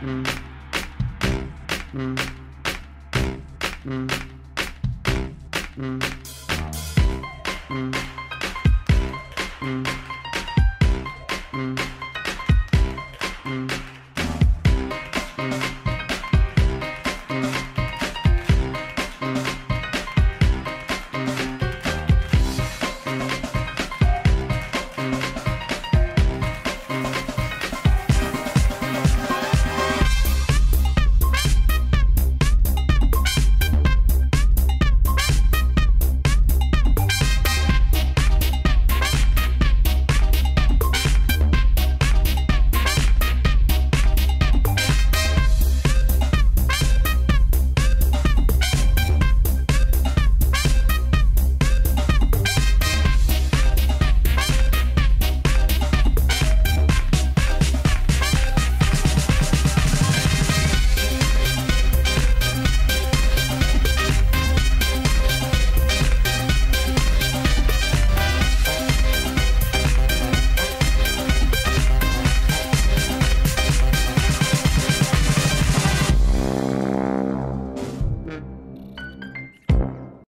Mm-hmm.